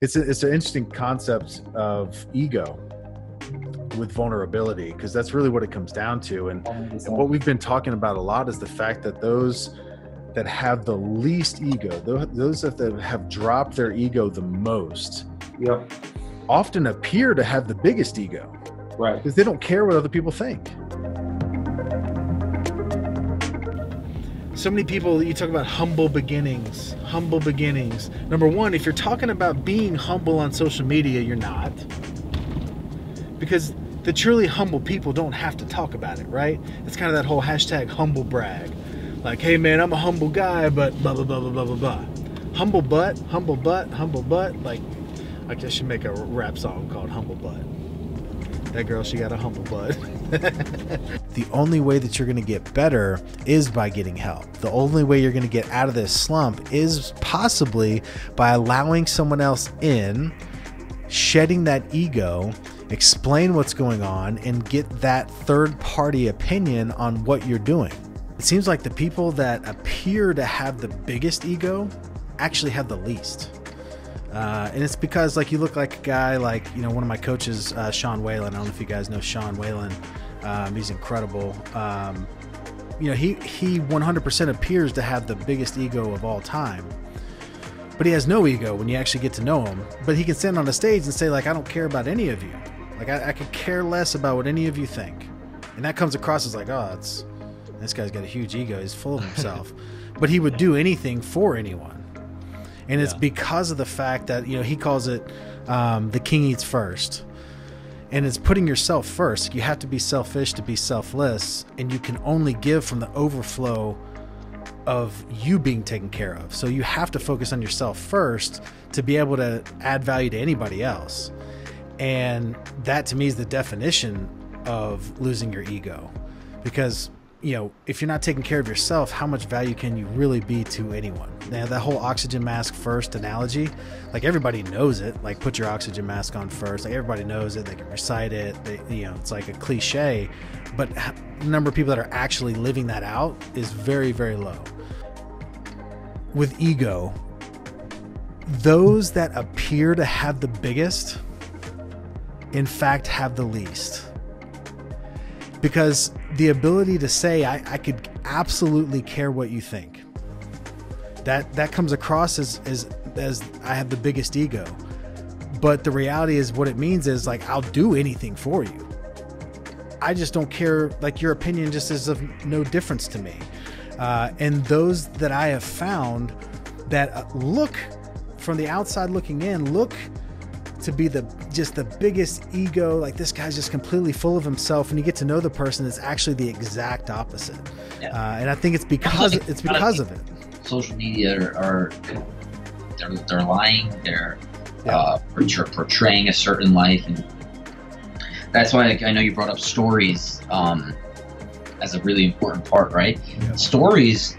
it's a, it's an interesting concept of ego with vulnerability because that's really what it comes down to. And, and what we've been talking about a lot is the fact that those that have the least ego those that have dropped their ego the most yep. often appear to have the biggest ego. Right. Because they don't care what other people think so many people you talk about humble beginnings humble beginnings. Number one if you're talking about being humble on social media you're not. Because the truly humble people don't have to talk about it right? It's kind of that whole hashtag humble brag. Like hey man i'm a humble guy but blah blah blah blah blah blah blah. Humble butt humble butt humble butt. Like i guess should make a rap song called humble butt. That girl she got a humble butt the only way that you're going to get better is by getting help. The only way you're going to get out of this slump is possibly by allowing someone else in, shedding that ego, explain what's going on, and get that third party opinion on what you're doing. It seems like the people that appear to have the biggest ego actually have the least. Uh, and it's because like you look like a guy like you know one of my coaches uh, Sean Whalen I don't know if you guys know Sean Whalen um, he's incredible. Um, you know, he he 100% appears to have the biggest ego of all time. But he has no ego when you actually get to know him. But he can stand on a stage and say like, I don't care about any of you. Like I, I could care less about what any of you think. And that comes across as like, oh, it's this guy's got a huge ego. He's full of himself. but he would do anything for anyone. And it's because of the fact that you know he calls it um, the king eats first and it's putting yourself first. You have to be selfish to be selfless, and you can only give from the overflow of you being taken care of. So you have to focus on yourself first to be able to add value to anybody else. And that to me is the definition of losing your ego. Because you know, if you're not taking care of yourself, how much value can you really be to anyone? Now, that whole oxygen mask first analogy, like everybody knows it. Like, put your oxygen mask on first. Like, everybody knows it. They can recite it. They, you know, it's like a cliche, but the number of people that are actually living that out is very, very low. With ego, those that appear to have the biggest, in fact, have the least because the ability to say I, I could absolutely care what you think. That that comes across as as as I have the biggest ego. But the reality is what it means is like I'll do anything for you. I just don't care like your opinion just is of no difference to me. Uh, and those that I have found that look from the outside looking in look to be the just the biggest ego like this guy's just completely full of himself and you get to know the person it's actually the exact opposite yeah. uh, and i think it's because like, it's because of it social media are, are they're, they're lying they're yeah. uh, portraying a certain life and that's why i know you brought up stories um, as a really important part right yeah. stories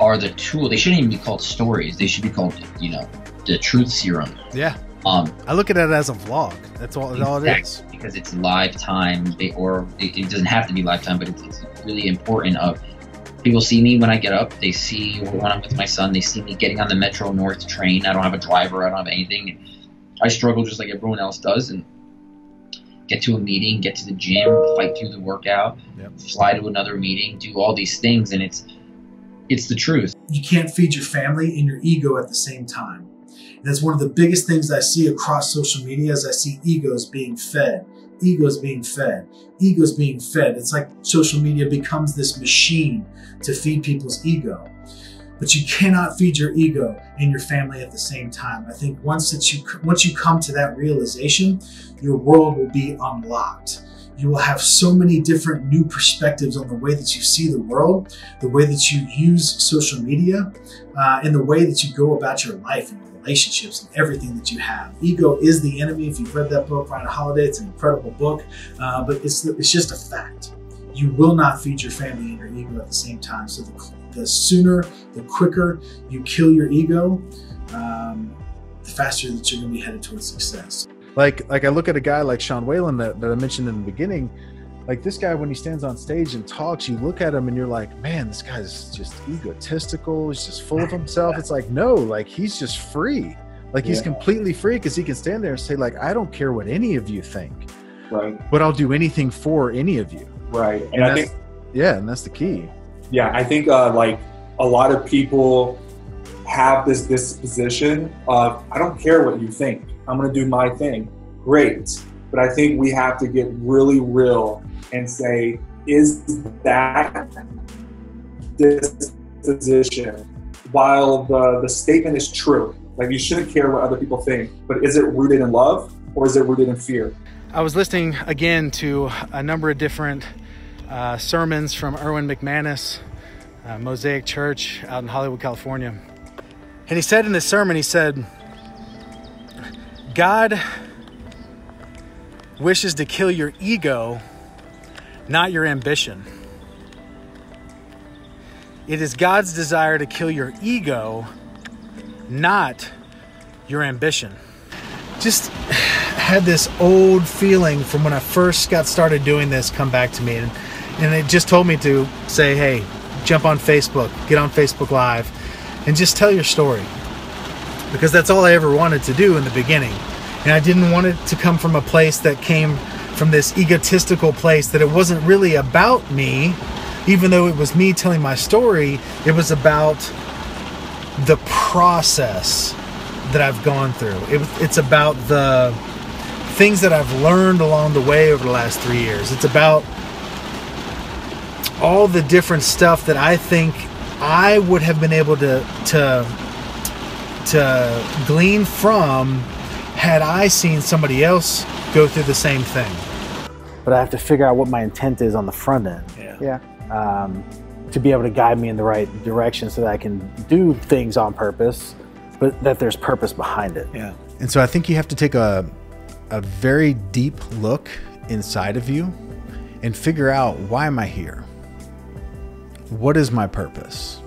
are the tool they shouldn't even be called stories they should be called you know the truth serum yeah um, I look at it as a vlog. That's all, exactly, all it is. Because it's lifetime, they, or it, it, doesn't have to be lifetime, but it's, it's, really important. Of people see me when I get up. They see when I'm with my son. They see me getting on the Metro North train. I don't have a driver. I don't have anything. I struggle just like everyone else does, and get to a meeting, get to the gym, fight through the workout, yep. fly to another meeting, do all these things, and it's it's the truth. You can't feed your family and your ego at the same time. That's one of the biggest things I see across social media as I see egos being fed, egos being fed, egos being fed. It's like social media becomes this machine to feed people's ego. But you cannot feed your ego and your family at the same time. I think once that you once you come to that realization, your world will be unlocked you will have so many different new perspectives on the way that you see the world, the way that you use social media, uh, and the way that you go about your life and your relationships and everything that you have. Ego is the enemy. If you've read that book, Ryan Holiday, it's an incredible book, uh, but it's, it's just a fact. You will not feed your family and your ego at the same time. So the, the sooner, the quicker you kill your ego, um, the faster that you're going to be headed towards success. Like, like I look at a guy like Sean Whalen that, that I mentioned in the beginning like this guy when he stands on stage and talks you look at him and you're like man this guy's just egotistical he's just full of himself it's like no like he's just free Like he's Yeah. completely free because he can stand there and say, like, I don't care what any of you think, Right. but I'll do anything for any of you. Right. And And I think Yeah, and that's the key. yeah, I think uh, like a lot of people have this disposition of I don't care what you think. I'm going to do my thing. Great. But I think we have to get really real and say, is that disposition, while the, the statement is true, like you shouldn't care what other people think, but is it rooted in love or is it rooted in fear? I was listening again to a number of different uh, sermons from Erwin McManus, uh, Mosaic Church out in Hollywood, California. And he said in this sermon, he said, God wishes to kill your ego, not your ambition. It is God's desire to kill your ego, not your ambition. Just had this old feeling from when I first got started doing this come back to me. And, and it just told me to say, hey, jump on Facebook, get on Facebook Live, and just tell your story. Because that's all I ever wanted to do in the beginning. And I didn't want it to come from a place that came from this egotistical place that it wasn't really about me, even though it was me telling my story, it was about the process that I've gone through. It, it's about the things that I've learned along the way over the last three years. It's about all the different stuff that I think I would have been able to to to glean from had I seen somebody else go through the same thing. but I have to figure out what my intent is on the front end. Yeah. Um, to be able to guide me in the right direction so that I can do things on purpose, but that there's purpose behind it. Yeah. And so I think you have to take a a very deep look inside of you and figure out why am I here? What is my purpose?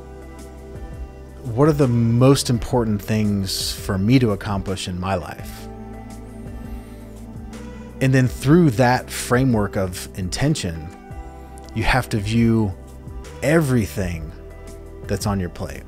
What are the most important things for me to accomplish in my life? And then through that framework of intention, you have to view everything that's on your plate.